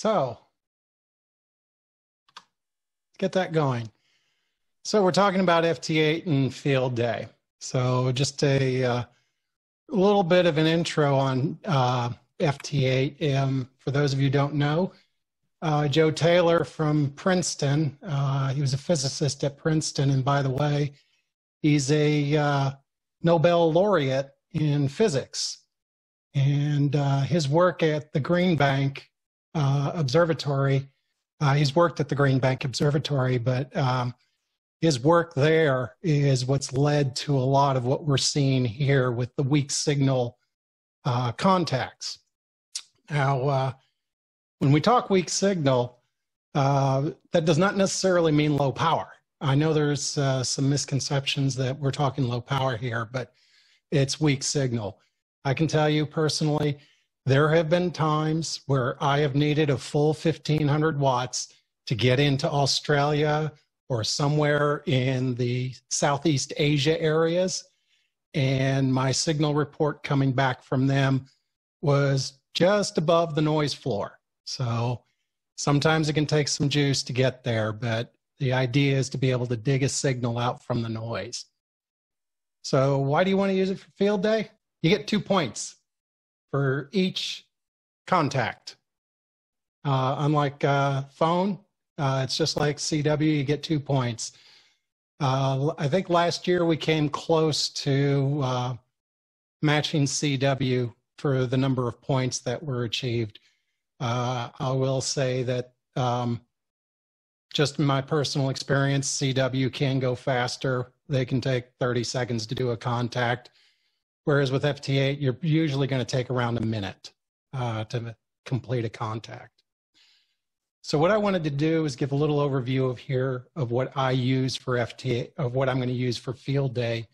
So get that going. So we're talking about FT8 and field day. So just a uh, little bit of an intro on uh, FT8. Um, for those of you don't know, uh, Joe Taylor from Princeton, uh, he was a physicist at Princeton. And by the way, he's a uh, Nobel laureate in physics. And uh, his work at the Green Bank Observatory, Uh, he's worked at the Green Bank Observatory, but um, his work there is what's led to a lot of what we're seeing here with the weak signal uh, contacts. Now, uh, when we talk weak signal, uh, that does not necessarily mean low power. I know there's uh, some misconceptions that we're talking low power here, but it's weak signal. I can tell you personally, there have been times where I have needed a full 1500 watts to get into Australia or somewhere in the Southeast Asia areas. And my signal report coming back from them was just above the noise floor. So sometimes it can take some juice to get there, but the idea is to be able to dig a signal out from the noise. So why do you want to use it for field day? You get two points for each contact. Uh, unlike uh, phone, uh, it's just like CW, you get two points. Uh, I think last year we came close to uh, matching CW for the number of points that were achieved. Uh, I will say that um, just in my personal experience, CW can go faster. They can take 30 seconds to do a contact. Whereas with FT8, you're usually going to take around a minute uh, to complete a contact. So what I wanted to do is give a little overview of here of what I use for FT8, of what I'm going to use for field day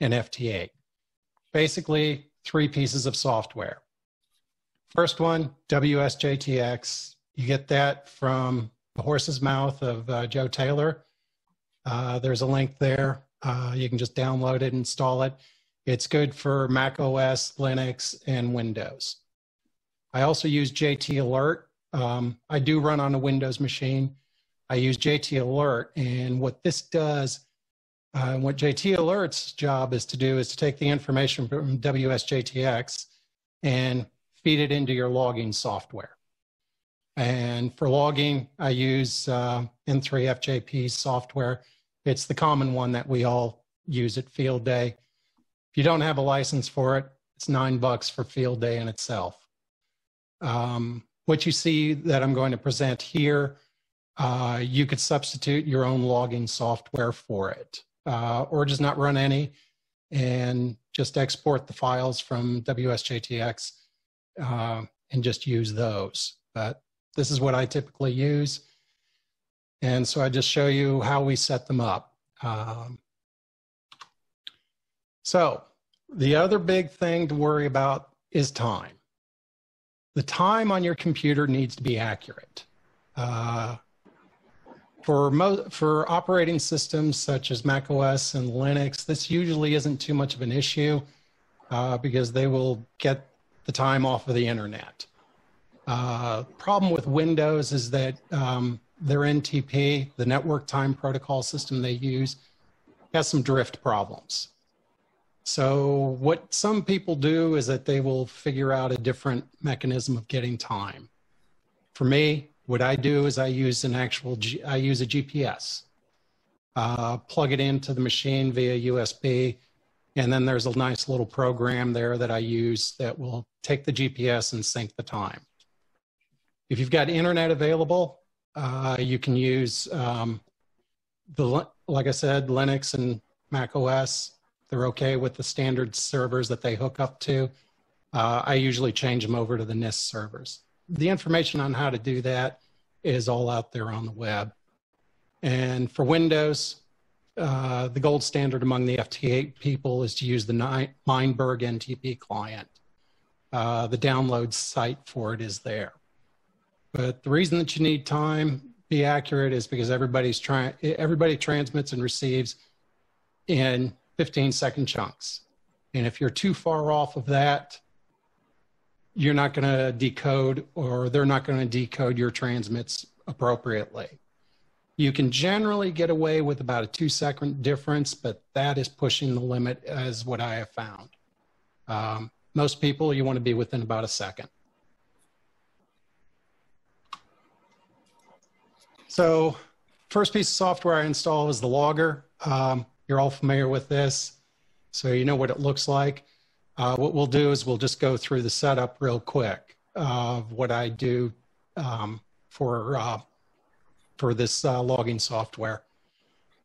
and FT8. Basically, three pieces of software. First one, WSJTX. You get that from the horse's mouth of uh, Joe Taylor. Uh, there's a link there. Uh, you can just download it, install it. It's good for Mac OS, Linux, and Windows. I also use JT Alert um, I do run on a Windows machine. I use JT Alert, and what this does, uh, what JT Alert's job is to do is to take the information from WSJTX and feed it into your logging software. And for logging, I use uh, N3FJP software. It's the common one that we all use at field day. If you don't have a license for it, it's nine bucks for field day in itself. Um, what you see that I'm going to present here, uh, you could substitute your own logging software for it, uh, or just not run any and just export the files from WSJTX uh, and just use those. But this is what I typically use. And so I just show you how we set them up. Um, so the other big thing to worry about is time the time on your computer needs to be accurate. Uh, for, mo- for operating systems such as Mac OS and Linux, this usually isn't too much of an issue uh, because they will get the time off of the internet. Uh, problem with Windows is that um, their NTP, the network time protocol system they use, has some drift problems. So what some people do is that they will figure out a different mechanism of getting time. For me, what I do is I use an actual, G, I use a GPS, uh, plug it into the machine via USB, and then there's a nice little program there that I use that will take the GPS and sync the time. If you've got internet available, uh, you can use um, the, like I said, Linux and Mac OS they're okay with the standard servers that they hook up to. Uh, I usually change them over to the NIST servers. The information on how to do that is all out there on the web. And for Windows, uh, the gold standard among the FT8 people is to use the Meinberg NTP client. Uh, the download site for it is there. But the reason that you need time be accurate is because everybody's trying, everybody transmits and receives in 15 second chunks. And if you're too far off of that, you're not going to decode or they're not going to decode your transmits appropriately. You can generally get away with about a two second difference, but that is pushing the limit as what I have found. Um, most people, you want to be within about a second. So first piece of software I install is the logger. Um, you're all familiar with this, so you know what it looks like. Uh, what we'll do is we'll just go through the setup real quick of what I do um, for uh, for this uh, logging software.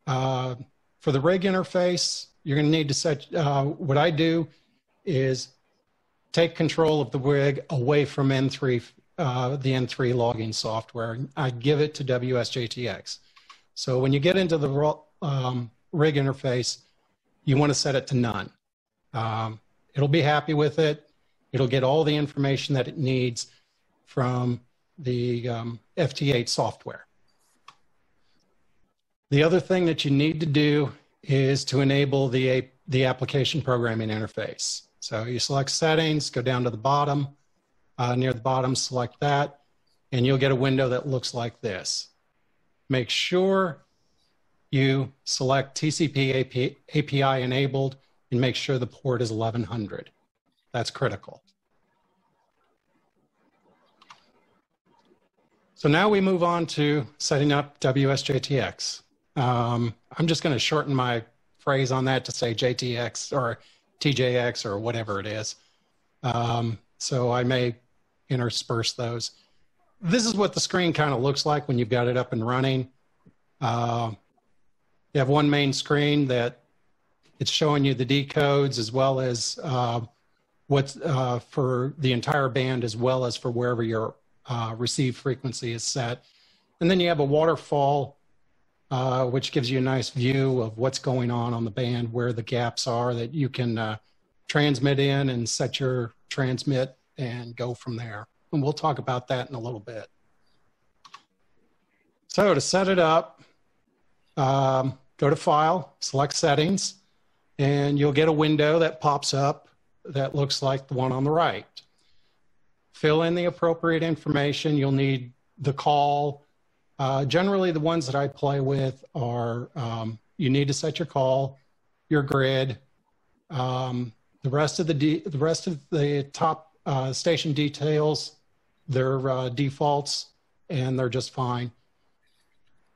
Uh, for the rig interface, you're going to need to set. Uh, what I do is take control of the rig away from N3, uh, the N3 logging software. I give it to WSJTX. So when you get into the um, rig interface, you want to set it to none. Um, it'll be happy with it. It'll get all the information that it needs from the um, FT8 software. The other thing that you need to do is to enable the, the application programming interface. So you select settings, go down to the bottom, uh, near the bottom, select that, and you'll get a window that looks like this. Make sure you select TCP API enabled and make sure the port is 1100. That's critical. So now we move on to setting up WSJTX. Um, I'm just going to shorten my phrase on that to say JTX or TJX or whatever it is. Um, so I may intersperse those. This is what the screen kind of looks like when you've got it up and running. Uh, you have one main screen that it's showing you the decodes as well as uh, what's uh, for the entire band as well as for wherever your uh, receive frequency is set. And then you have a waterfall, uh, which gives you a nice view of what's going on on the band, where the gaps are that you can uh, transmit in and set your transmit and go from there. And we'll talk about that in a little bit. So to set it up, um, go to File, select Settings, and you'll get a window that pops up that looks like the one on the right. Fill in the appropriate information. You'll need the call. Uh, generally, the ones that I play with are um, you need to set your call, your grid. Um, the rest of the the rest of the top uh, station details, they're uh, defaults, and they're just fine.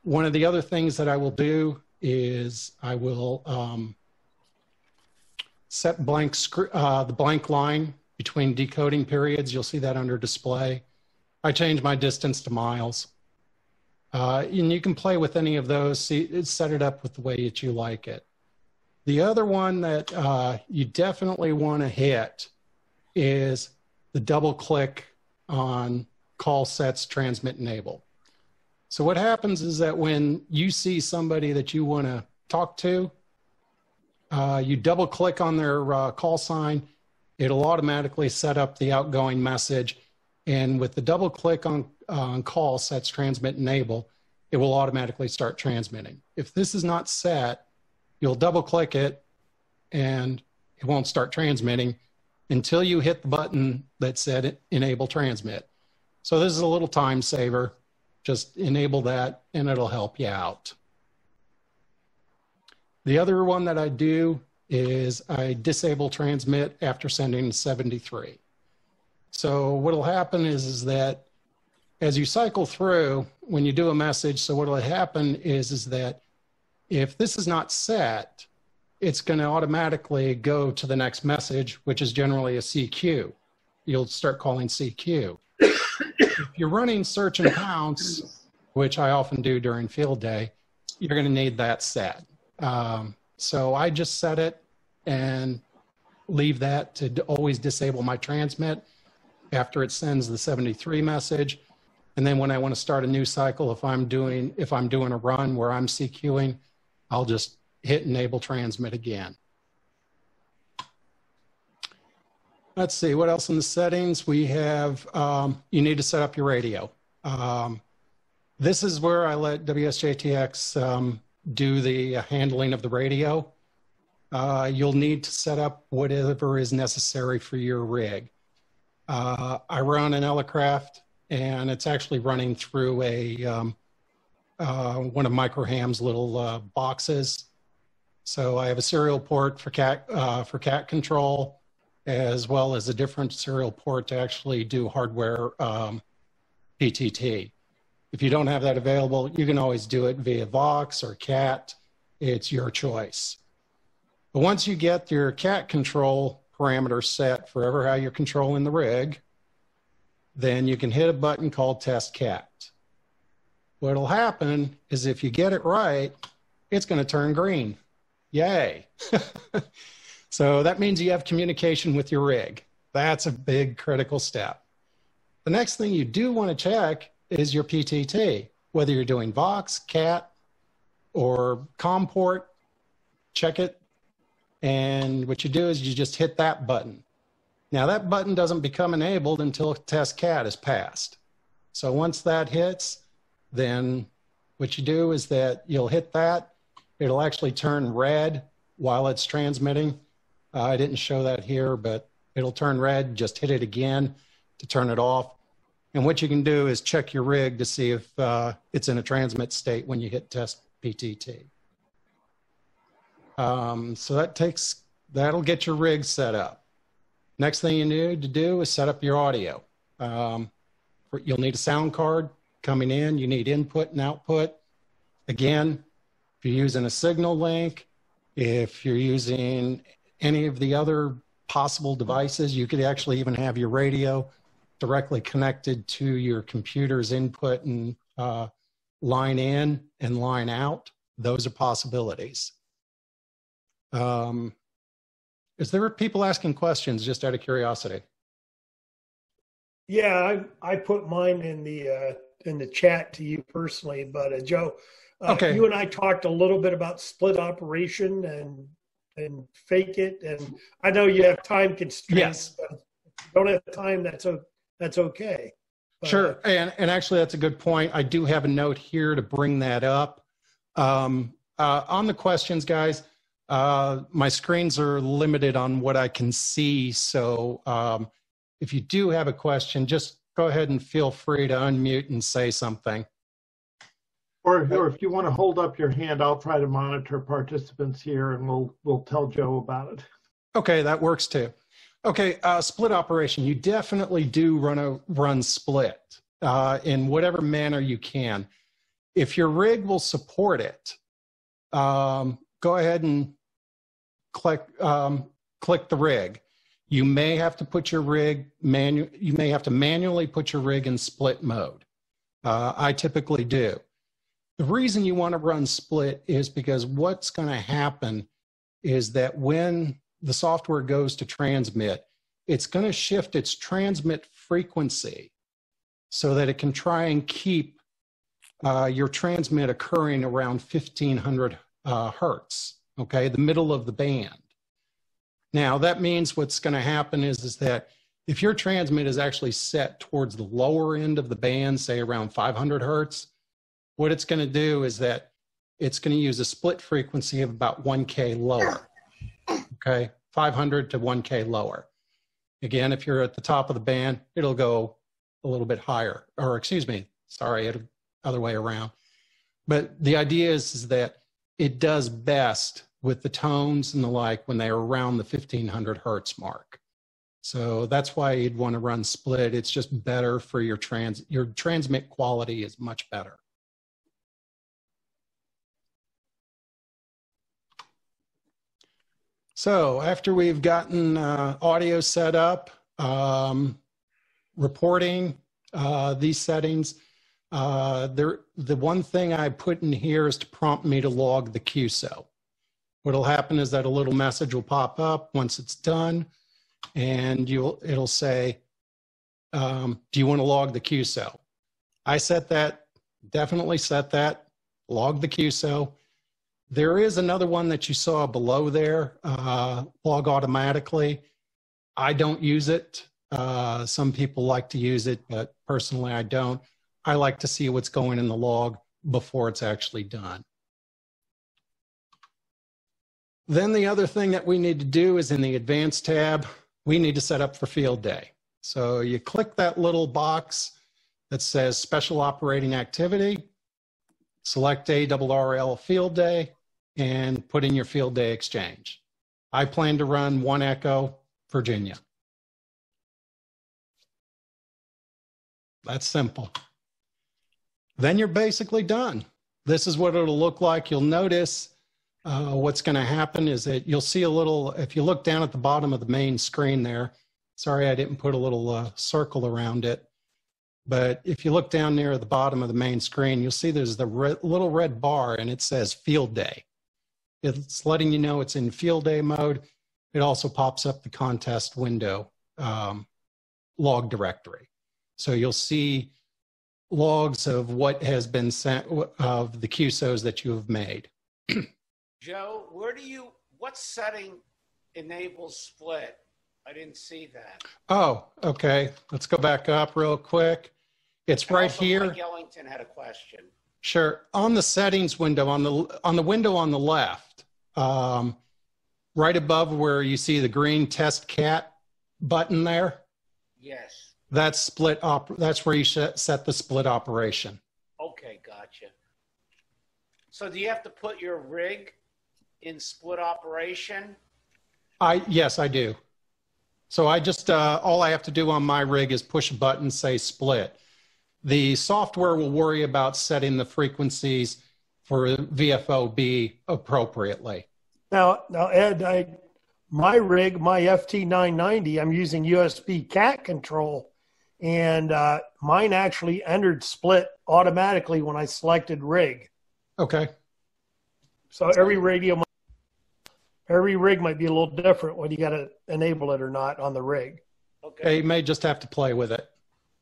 One of the other things that I will do is I will um, set blank uh, the blank line between decoding periods. You'll see that under display. I change my distance to miles. Uh, and you can play with any of those, see, set it up with the way that you like it. The other one that uh, you definitely want to hit is the double click on call sets transmit enable. So what happens is that when you see somebody that you want to talk to, uh, you double click on their uh, call sign, it'll automatically set up the outgoing message. And with the double click on, on call sets transmit enable, it will automatically start transmitting. If this is not set, you'll double click it and it won't start transmitting until you hit the button that said enable transmit. So this is a little time saver just enable that and it'll help you out. The other one that I do is I disable transmit after sending 73. So what'll happen is, is that as you cycle through, when you do a message, so what'll happen is, is that if this is not set, it's going to automatically go to the next message, which is generally a CQ. You'll start calling CQ if you're running search and pounce, which I often do during field day, you're going to need that set. Um, so I just set it and leave that to always disable my transmit after it sends the 73 message. And then when I want to start a new cycle, if I'm doing if I'm doing a run where I'm CQing, I'll just hit enable transmit again. Let's see, what else in the settings? We have, um, you need to set up your radio. Um, this is where I let WSJTX um, do the handling of the radio. Uh, you'll need to set up whatever is necessary for your rig. Uh, I run an Elecraft, and it's actually running through a um, uh, one of Microham's little uh, boxes. So I have a serial port for cat uh, for cat control, as well as a different serial port to actually do hardware um, PTT. If you don't have that available, you can always do it via Vox or CAT. It's your choice. But once you get your CAT control parameters set forever how you're controlling the rig, then you can hit a button called Test CAT. What'll happen is if you get it right, it's going to turn green. Yay. so that means you have communication with your rig. That's a big critical step. The next thing you do want to check is your PTT. Whether you're doing Vox, CAT, or COMPORT, check it. And what you do is you just hit that button. Now that button doesn't become enabled until test CAT is passed. So once that hits, then what you do is that you'll hit that. It'll actually turn red while it's transmitting. Uh, I didn't show that here, but it'll turn red. Just hit it again to turn it off. And what you can do is check your rig to see if uh, it's in a transmit state when you hit test PTT. Um, so that takes, that'll get your rig set up. Next thing you need to do is set up your audio. Um, you'll need a sound card coming in. You need input and output. Again, if you're using a signal link, if you're using any of the other possible devices, you could actually even have your radio directly connected to your computer's input and uh, line in and line out. Those are possibilities. Um, is there people asking questions just out of curiosity? Yeah, I, I put mine in the uh, in the chat to you personally, but uh, Joe, uh, okay. you and I talked a little bit about split operation and and fake it, and I know you have time constraints. Yes. don't have time. That's a that's okay. But, sure, and and actually that's a good point. I do have a note here to bring that up. Um, uh, on the questions, guys, uh, my screens are limited on what I can see, so um, if you do have a question, just go ahead and feel free to unmute and say something. Or, or if you want to hold up your hand, I'll try to monitor participants here and we'll, we'll tell Joe about it. Okay, that works too. Okay, uh, split operation. You definitely do run a run split uh, in whatever manner you can. If your rig will support it, um, go ahead and click um, click the rig. You may have to put your rig manu- you may have to manually put your rig in split mode. Uh, I typically do. The reason you want to run split is because what's going to happen is that when the software goes to transmit, it's going to shift its transmit frequency so that it can try and keep uh, your transmit occurring around 1500 uh, hertz, okay, the middle of the band. Now, that means what's going to happen is, is that if your transmit is actually set towards the lower end of the band, say around 500 hertz, what it's going to do is that it's going to use a split frequency of about 1K lower. Okay, 500 to 1K lower. Again, if you're at the top of the band, it'll go a little bit higher, or excuse me, sorry, other way around. But the idea is, is that it does best with the tones and the like when they are around the 1500 hertz mark. So that's why you'd want to run split. It's just better for your trans, your transmit quality is much better. So after we've gotten uh, audio set up, um, reporting uh, these settings, uh, there, the one thing I put in here is to prompt me to log the QSO. What'll happen is that a little message will pop up once it's done, and you'll it'll say, um, "Do you want to log the QSO?" I set that. Definitely set that. Log the QSO. There is another one that you saw below there. Uh, log automatically. I don't use it. Uh, some people like to use it, but personally, I don't. I like to see what's going in the log before it's actually done. Then the other thing that we need to do is in the advanced tab, we need to set up for field day. So you click that little box that says Special Operating Activity, select ARRL Field Day, and put in your field day exchange. I plan to run one Echo, Virginia. That's simple. Then you're basically done. This is what it'll look like. You'll notice uh, what's going to happen is that you'll see a little, if you look down at the bottom of the main screen there, sorry I didn't put a little uh, circle around it, but if you look down near the bottom of the main screen, you'll see there's the red, little red bar and it says field day. It's letting you know it's in field day mode. It also pops up the contest window um, log directory. So you'll see logs of what has been sent of the QSOs that you have made. Joe, where do you, what setting enables split? I didn't see that. Oh, okay. Let's go back up real quick. It's And right here. Mike Ellington had a question. Sure. On the settings window, on the on the window on the left, um, right above where you see the green test cat button there, Yes. that's split op. That's where you set the split operation. Okay, gotcha. So do you have to put your rig in split operation? I yes, I do. So I just uh, all I have to do on my rig is push a button, say split. The software will worry about setting the frequencies for VFOB appropriately. Now, now Ed, I, my rig, my FT990, I'm using USB cat control, and uh, mine actually entered split automatically when I selected rig. Okay. So every radio, might- every rig might be a little different when you got to enable it or not on the rig. Okay. Okay, you may just have to play with it.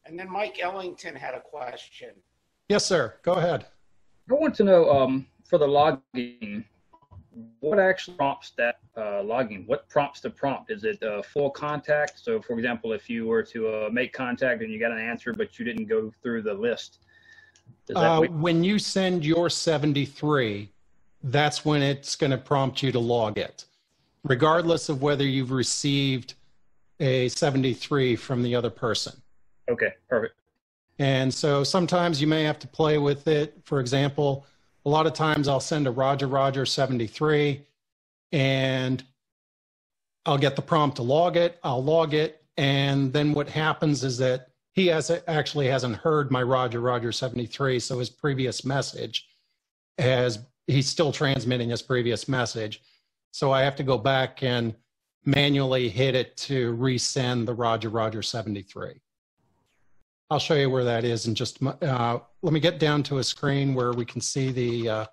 And then Mike Ellington had a question. Yes, sir. Go ahead. I want to know um, for the logging, what actually prompts that uh, logging? What prompts the prompt? Is it uh, full contact? So, for example, if you were to uh, make contact and you got an answer, but you didn't go through the list, Uh, when you send your 73, that's when it's going to prompt you to log it, regardless of whether you've received a 73 from the other person. okay, perfect. And so sometimes you may have to play with it. For example, a lot of times I'll send a Roger Roger 73 and I'll get the prompt to log it. I'll log it. And then what happens is that he has actually hasn't heard my Roger Roger 73. So his previous message has, he's still transmitting his previous message. So I have to go back and manually hit it to resend the Roger Roger 73. I'll show you where that is in just, uh, let me get down to a screen where we can see the, uh,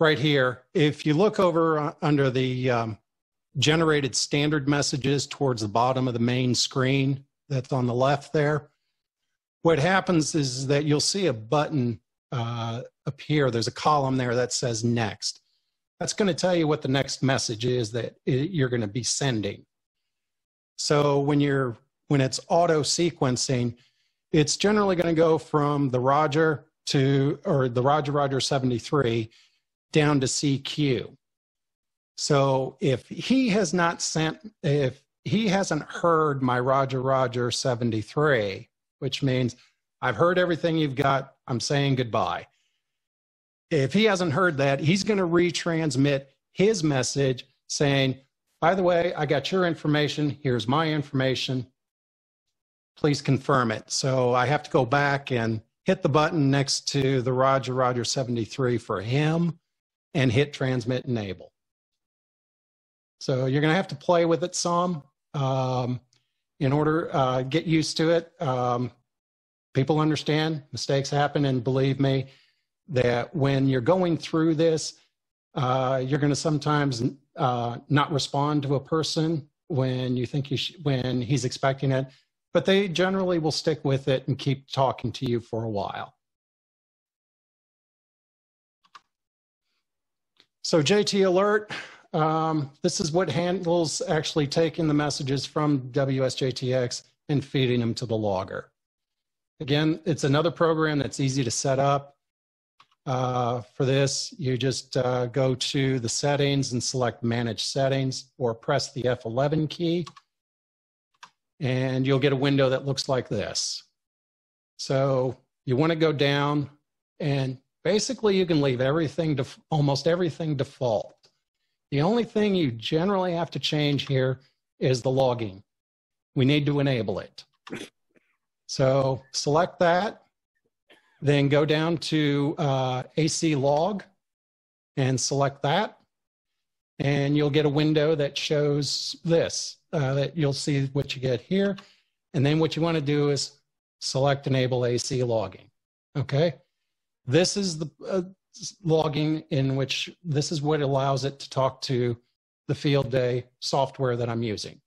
right here. If you look over uh, under the um, generated standard messages towards the bottom of the main screen that's on the left there, what happens is that you'll see a button uh, appear. There's a column there that says next. That's going to tell you what the next message is that i- you're going to be sending. So when you're when it's auto sequencing, it's generally going to go from the Roger to or the Roger Roger 73 down to CQ. So if he has not sent if he hasn't heard my Roger Roger 73, which means I've heard everything you've got, I'm saying goodbye. If he hasn't heard that, he's going to retransmit his message saying, by the way, I got your information. Here's my information. Please confirm it. So I have to go back and hit the button next to the Roger Roger 73 for him and hit transmit enable. So you're going to have to play with it some um, in order uh, get used to it. Um, people understand mistakes happen, and believe me, that when you're going through this, uh, you're going to sometimes uh, not respond to a person when you think you sh- when he's expecting it, but they generally will stick with it and keep talking to you for a while. So JT Alert, um, this is what handles actually taking the messages from WSJTX and feeding them to the logger. Again, it's another program that's easy to set up. Uh, for this, you just uh, go to the settings and select Manage Settings or press the F11 key. And you'll get a window that looks like this. So you want to go down and basically you can leave everything, to almost everything default. The only thing you generally have to change here is the logging. We need to enable it. So select that, then go down to uh, AC log and select that. And you'll get a window that shows this, uh, that you'll see what you get here. And then what you want to do is select enable AC logging. Okay. This is the uh, logging in which this is what allows it to talk to the field day software that I'm using.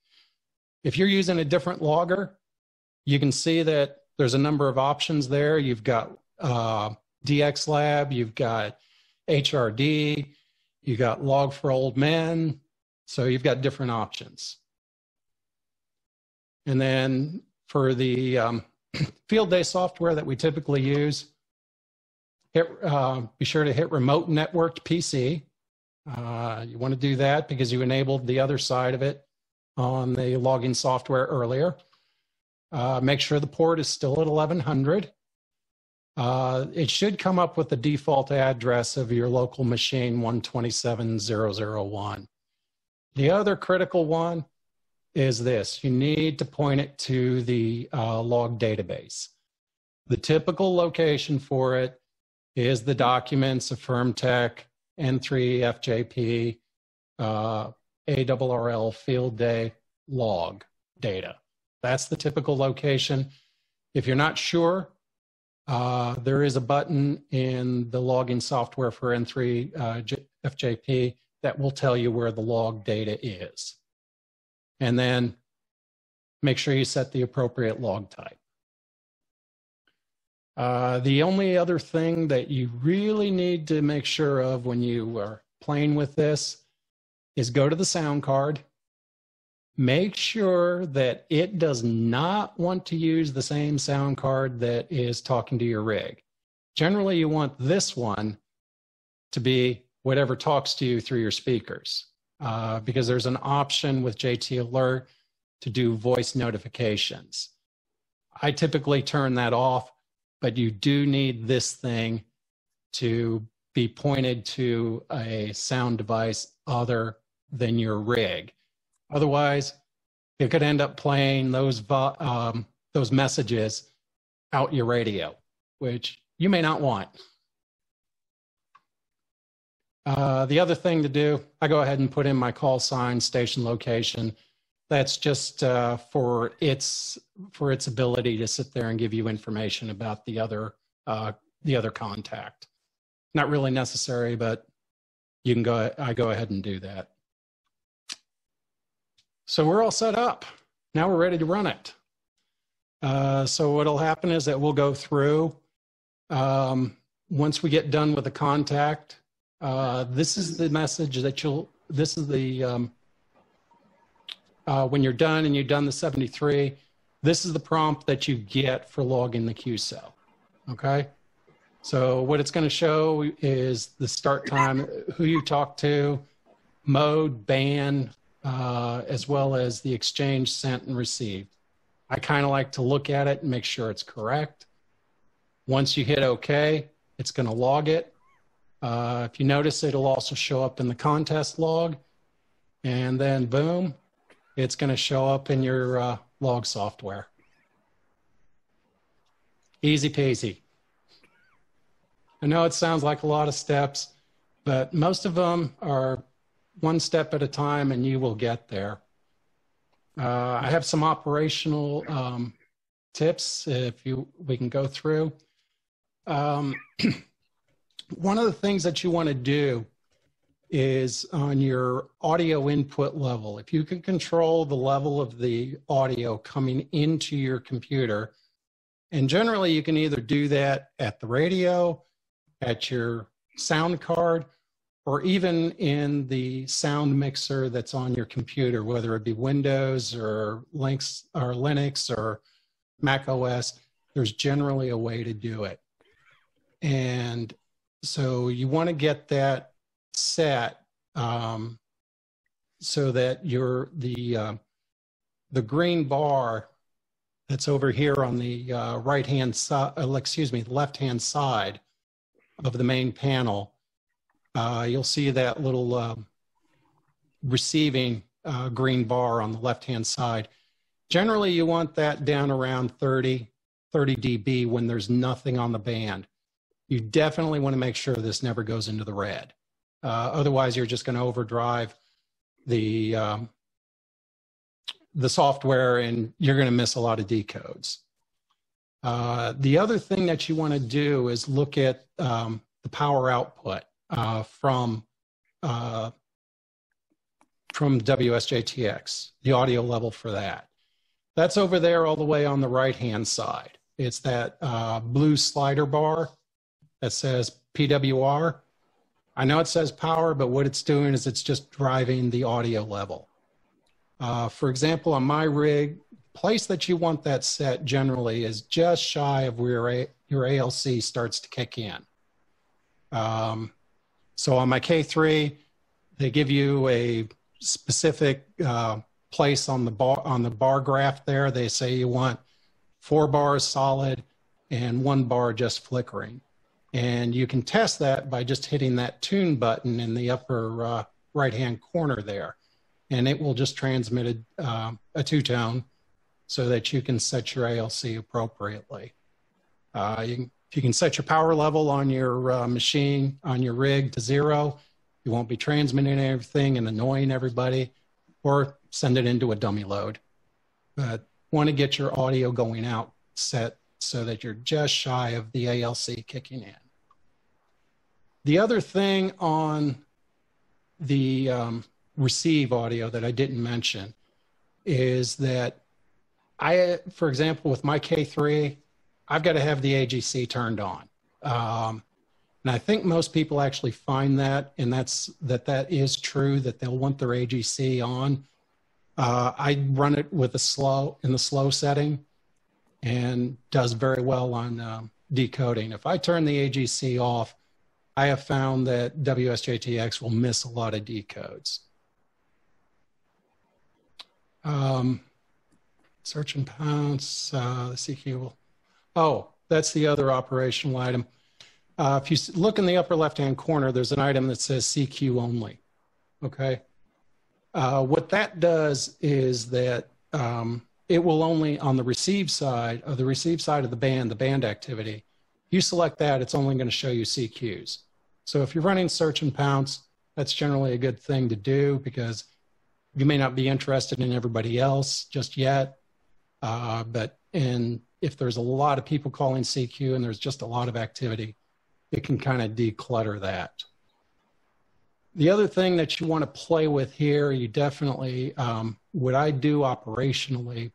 If you're using a different logger, you can see that there's a number of options there. You've got uh, DX Lab, you've got HRD, you got Log for Old man. So you've got different options. And then for the um, field day software that we typically use, hit, uh, be sure to hit remote networked PC. Uh, you want to do that because you enabled the other side of it on the logging software earlier. Uh, make sure the port is still at 1100. Uh, it should come up with the default address of your local machine 127001. The other critical one is this. You need to point it to the uh, log database. The typical location for it is the documents Affirmatech, N3, FJP, uh, ARRL field day log data. That's the typical location. If you're not sure, uh, there is a button in the logging software for N3 uh, FJP that will tell you where the log data is. And then make sure you set the appropriate log type. Uh, the only other thing that you really need to make sure of when you are playing with this is go to the sound card. Make sure that it does not want to use the same sound card that is talking to your rig. Generally, you want this one to be whatever talks to you through your speakers uh, because there's an option with JT Alert to do voice notifications. I typically turn that off but you do need this thing to be pointed to a sound device other than your rig. Otherwise, it could end up playing those um, those messages out your radio, which you may not want. Uh, the other thing to do, I go ahead and put in my call sign, station location, that's just uh, for its for its ability to sit there and give you information about the other uh, the other contact. Not really necessary, but you can go. I go ahead and do that. So we're all set up. Now we're ready to run it. Uh, so what'll happen is that we'll go through. Um, once we get done with the contact, uh, this is the message that you'll. This is the um, uh, when you're done and you've done the 73, this is the prompt that you get for logging the QSO. Okay. So what it's going to show is the start time, who you talk to, mode, ban, uh, as well as the exchange sent and received. I kind of like to look at it and make sure it's correct. Once you hit OK, it's going to log it. Uh, if you notice, it'll also show up in the contest log. And then boom, it's going to show up in your uh, log software. Easy peasy. I know it sounds like a lot of steps, but most of them are one step at a time and you will get there. Uh, I have some operational um, tips if you we can go through. Um, one of the things that you want to do is on your audio input level. If you can control the level of the audio coming into your computer, and generally you can either do that at the radio, at your sound card, or even in the sound mixer that's on your computer, whether it be Windows or Linux or Linux or Mac OS, there's generally a way to do it. And so you want to get that set um, so that your the uh, the green bar that's over here on the uh, right hand side, uh, excuse me, left hand side of the main panel, uh, you'll see that little uh, receiving uh, green bar on the left hand side. Generally, you want that down around 30, 30 dB when there's nothing on the band. You definitely want to make sure this never goes into the red. Uh, otherwise, you're just going to overdrive the um, the software and you're going to miss a lot of decodes. Uh, the other thing that you want to do is look at um, the power output uh, from uh, from WSJTX, the audio level for that. That's over there all the way on the right hand side. It's that uh, blue slider bar that says PWR. I know it says power, but what it's doing is it's just driving the audio level. Uh, for example, on my rig, place that you want that set generally is just shy of where your, ALC starts to kick in. Um, so on my K3, they give you a specific uh, place on the bar on the bar graph there. They say you want four bars solid and one bar just flickering. And you can test that by just hitting that tune button in the upper uh, right hand corner there and it will just transmit a, uh, a two tone so that you can set your ALC appropriately. Uh, you, can, you can set your power level on your uh, machine, on your rig to zero. You won't be transmitting everything and annoying everybody, or send it into a dummy load. But want to get your audio going out set so that you're just shy of the ALC kicking in. The other thing on the um, receive audio that I didn't mention is that I, for example, with my K3, I've got to have the AGC turned on. Um, and I think most people actually find that, and that's that that is true that they'll want their AGC on. Uh, I run it with a slow in the slow setting, and does very well on um, decoding. If I turn the AGC off, I have found that WSJTX will miss a lot of decodes. Um, search and pounce, uh, the CQ. Oh, that's the other operational item. Uh, if you look in the upper left-hand corner, there's an item that says CQ only. Okay. Uh, what that does is that um, it will only on the receive side of the receive side of the band, the band activity. You select that, it's only going to show you CQs. So if you're running search and pounce, that's generally a good thing to do because you may not be interested in everybody else just yet, uh, but and if there's a lot of people calling CQ and there's just a lot of activity, it can kind of declutter that. The other thing that you want to play with here, you definitely, um, what I do operationally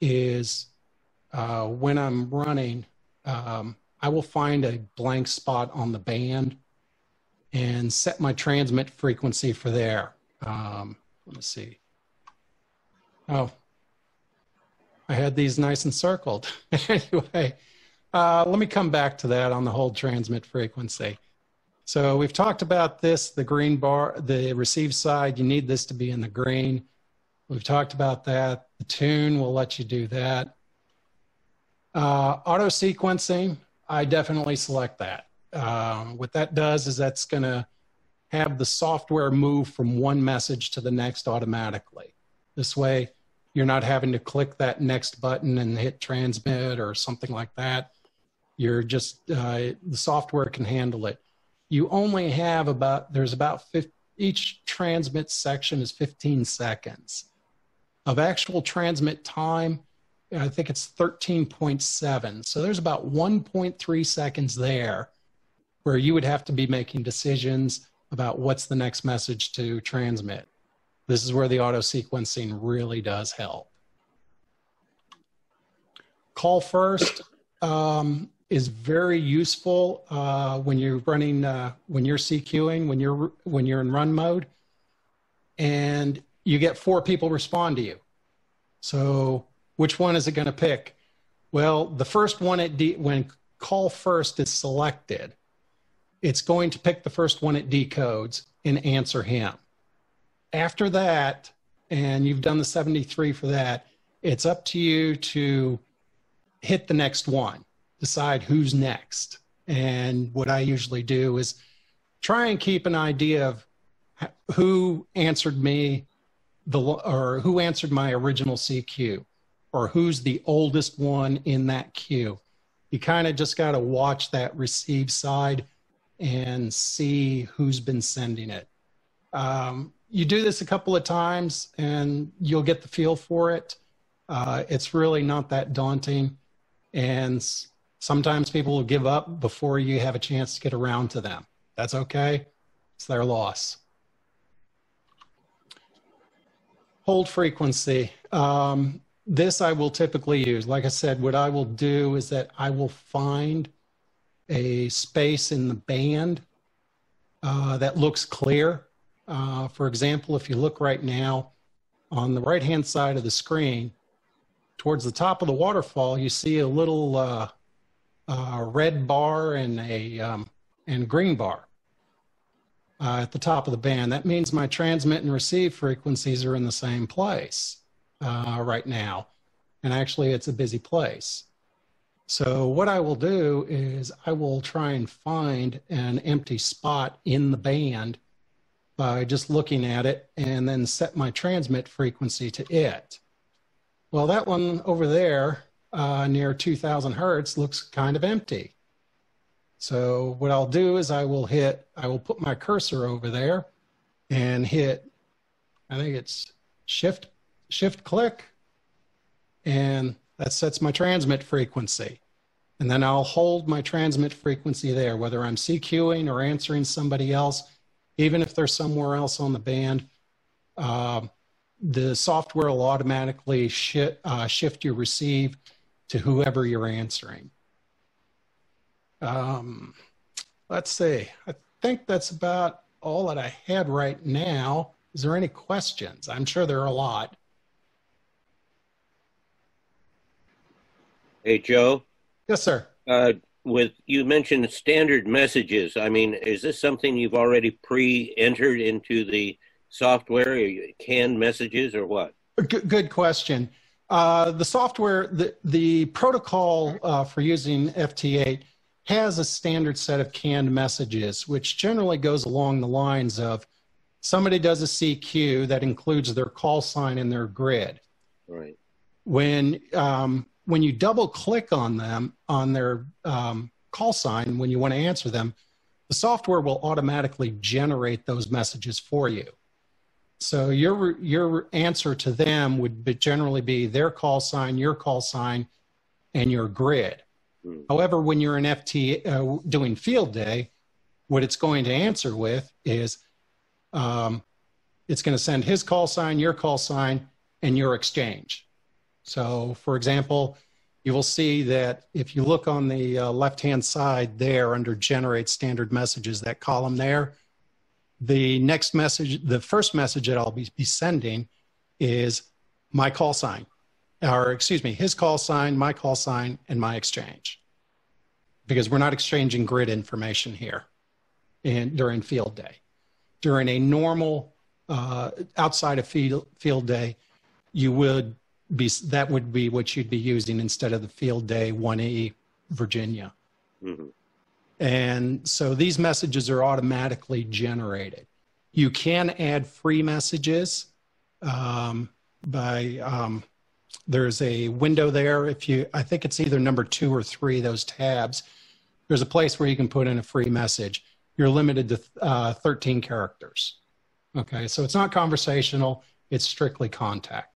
is uh, when I'm running, um, I will find a blank spot on the band and set my transmit frequency for there. Um, let me see. Oh, I had these nice and circled. anyway, uh, let me come back to that on the whole transmit frequency. So we've talked about this, the green bar, the receive side, you need this to be in the green. We've talked about that. The tune will let you do that. Uh, auto sequencing, I definitely select that. Uh, what that does is that's going to have the software move from one message to the next automatically. This way, you're not having to click that next button and hit transmit or something like that. You're just, uh, the software can handle it. You only have about, there's about 50, each transmit section is 15 seconds. Of actual transmit time, I think it's 13.7. So there's about 1.3 seconds there where you would have to be making decisions about what's the next message to transmit. This is where the auto sequencing really does help. Call first um, is very useful uh, when you're running, uh, when you're CQing, when you're when you're in run mode, and you get four people respond to you. So which one is it going to pick? Well, the first one at D, when call first is selected, it's going to pick the first one it decodes and answer him. After that, and you've done the 73 for that, it's up to you to hit the next one, decide who's next. And what I usually do is try and keep an idea of who answered me the or who answered my original CQ or who's the oldest one in that queue. You kind of just got to watch that receive side and see who's been sending it. Um, you do this a couple of times and you'll get the feel for it. Uh, it's really not that daunting. And sometimes people will give up before you have a chance to get around to them. That's okay. It's their loss. Hold frequency. Um, this I will typically use. Like I said, what I will do is that I will find a space in the band uh, that looks clear. Uh, for example, if you look right now on the right hand side of the screen, towards the top of the waterfall, you see a little uh, uh red bar and a um, and green bar uh, at the top of the band. That means my transmit and receive frequencies are in the same place uh, right now. And actually, it's a busy place. So, what I will do is I will try and find an empty spot in the band by just looking at it and then set my transmit frequency to it. Well, that one over there uh, near 2000 hertz looks kind of empty. So what I'll do is I will hit, I will put my cursor over there and hit, I think it's shift, shift click, and that sets my transmit frequency. And then I'll hold my transmit frequency there, whether I'm CQing or answering somebody else, even if they're somewhere else on the band. Uh, the software will automatically uh, shift your receive to whoever you're answering. Um, let's see. I think that's about all that I had right now. Is there any questions? I'm sure there are a lot. Hey, Joe. Yes, sir. Uh, with you mentioned standard messages. I mean, is this something you've already pre-entered into the software, canned messages, or what? Good, good question. Uh, the software, the the protocol uh, for using FT8 has a standard set of canned messages, which generally goes along the lines of somebody does a CQ that includes their call sign and their grid. Right. When um, when you double click on them on their um, call sign when you want to answer them, the software will automatically generate those messages for you. So your your answer to them would be generally be their call sign, your call sign, and your grid. Mm. However, when you're an FT uh, doing field day, what it's going to answer with is um, it's going to send his call sign, your call sign, and your exchange. So, for example, you will see that if you look on the uh, left hand side there under generate standard messages, that column there, the next message, the first message that I'll be, be sending is my call sign or excuse me, his call sign, my call sign, and my exchange. Because we're not exchanging grid information here in, during field day. During a normal uh, outside of field, field day, you would be that would be what you'd be using instead of the field day 1E Virginia. Mm-hmm. And so these messages are automatically generated. You can add free messages um, by um, there's a window there. If you, I think it's either number two or three, those tabs. There's a place where you can put in a free message. You're limited to uh, 13 characters. Okay, so it's not conversational, it's strictly contact.